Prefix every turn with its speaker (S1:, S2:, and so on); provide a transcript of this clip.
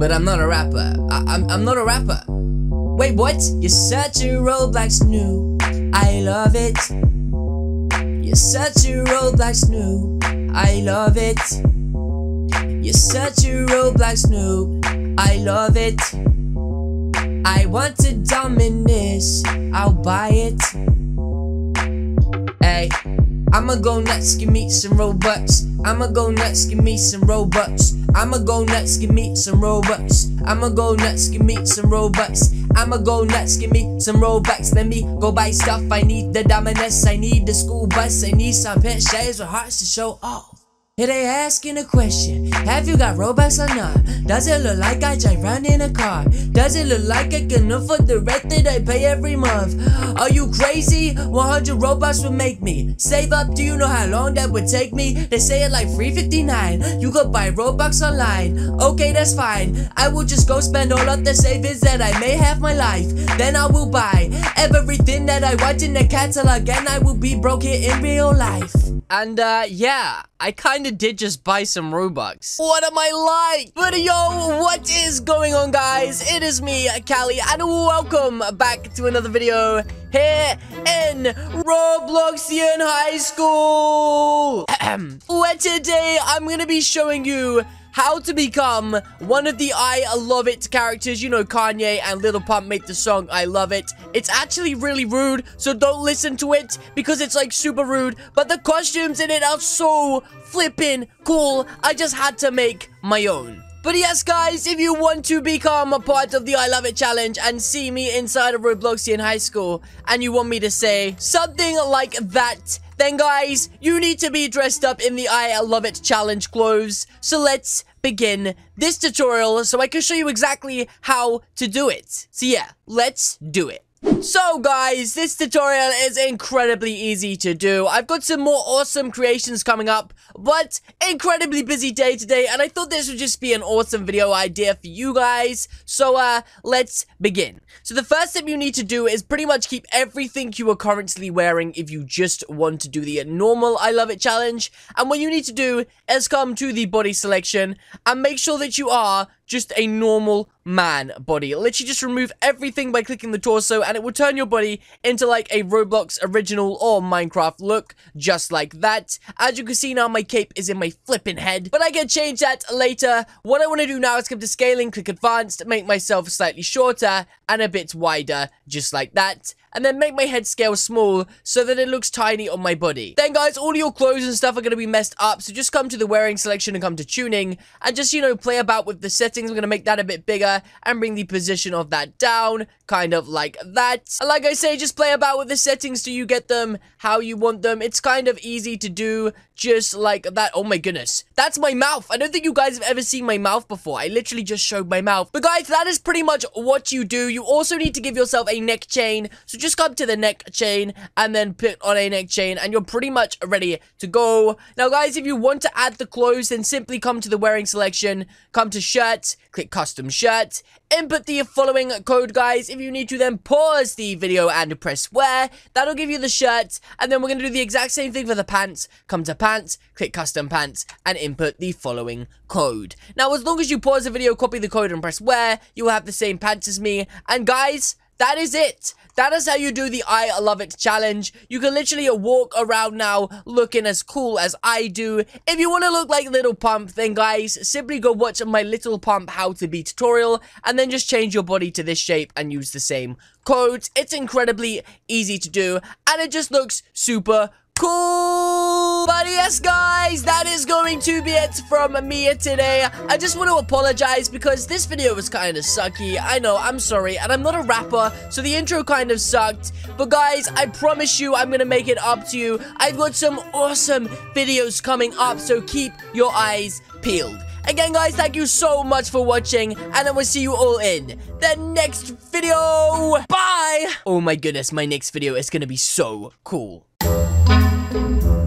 S1: but I'm not a rapper. I- I'm, I'm not a rapper. Wait, what? You're such a Roblox noob. I love it. You're such a Roblox noob. I love it. You're such a Roblox noob. I love it. I want to dominus. I'll buy it. Hey, I'ma go nuts, give me some Robux. I'ma go nuts, give me some Robux. I'ma go nuts, give me some Robux. I'ma go nuts, give me some Robux. I'ma go nuts, give me some Robux. Let me go buy stuff. I need the Dominus, I need the school bus, I need some pet shaves with hearts to show off. Here they asking a question Have you got Robux or not? Does it look like I drive around in a car? Does it look like I can afford the rent that I pay every month? Are you crazy? 100 Robux would make me Save up, do you know how long that would take me? They say it like 359 You could buy Robux online Okay, that's fine I will just go spend all of the savings that I may have my life Then I will buy everything that I want in the catalog And I will be broke here in real life and uh, yeah, I kinda did just buy some Robux. What am I like? But yo, what is going on guys? It is me, Callie, and welcome back to another video here in Robloxian High School. Where today I'm gonna be showing you how to become one of the I Love It characters. You know, Kanye and Lil Pump made the song I Love It. It's actually really rude, so don't listen to it because it's like super rude. But the costumes in it are so flippin' cool. I just had to make my own. But yes, guys, if you want to become a part of the I Love It challenge and see me inside of Robloxian High School, and you want me to say something like that, then guys, you need to be dressed up in the I Love It challenge clothes. So let's begin this tutorial so I can show you exactly how to do it. So yeah, let's do it. So guys, this tutorial is incredibly easy to do. I've got some more awesome creations coming up, but incredibly busy day today, and I thought this would just be an awesome video idea for you guys. So uh, let's begin. So the first step you need to do is pretty much keep everything you are currently wearing if you just want to do the normal I Love It challenge. And what you need to do is come to the body selection and make sure that you are just a normal man body. Literally just remove everything by clicking the torso and it will turn your body into like a Roblox original or Minecraft look, just like that. As you can see now, my cape is in my flipping head, but I can change that later. What I want to do now is come to scaling, click advanced, make myself slightly shorter and a bit wider, just like that and then make my head scale small so that it looks tiny on my body. Then guys, all your clothes and stuff are going to be messed up, so just come to the wearing selection and come to tuning, and just, you know, play about with the settings. I'm going to make that a bit bigger and bring the position of that down, kind of like that. And like I say, just play about with the settings till you get them how you want them. It's kind of easy to do, just like that. Oh my goodness. That's my mouth. I don't think you guys have ever seen my mouth before. I literally just showed my mouth. But guys, that is pretty much what you do. You also need to give yourself a neck chain. So just come to the neck chain and then put on a neck chain and you're pretty much ready to go. Now guys, if you want to add the clothes, then simply come to the wearing selection, come to shirts, click custom shirt, input the following code guys. If you need to then pause the video and press wear, that'll give you the shirt and then we're going to do the exact same thing for the pants. Come to pants, click custom pants and input the following code. Now as long as you pause the video, copy the code and press wear, you will have the same pants as me. And guys, that is it. That is how you do the I Love It challenge. You can literally walk around now looking as cool as I do. If you want to look like Lil Pump, then guys, simply go watch my Lil Pump How To Be tutorial and then just change your body to this shape and use the same codes. It's incredibly easy to do and it just looks super cool. But yes, guys, that is going to be it from me today. I just want to apologize because this video was kind of sucky. I know, I'm sorry, and I'm not a rapper, so the intro kind of sucked. But guys, I promise you I'm going to make it up to you. I've got some awesome videos coming up, so keep your eyes peeled. Again, guys, thank you so much for watching, and I will see you all in the next video. Bye! Oh my goodness, my next video is gonna be so cool. Thank you.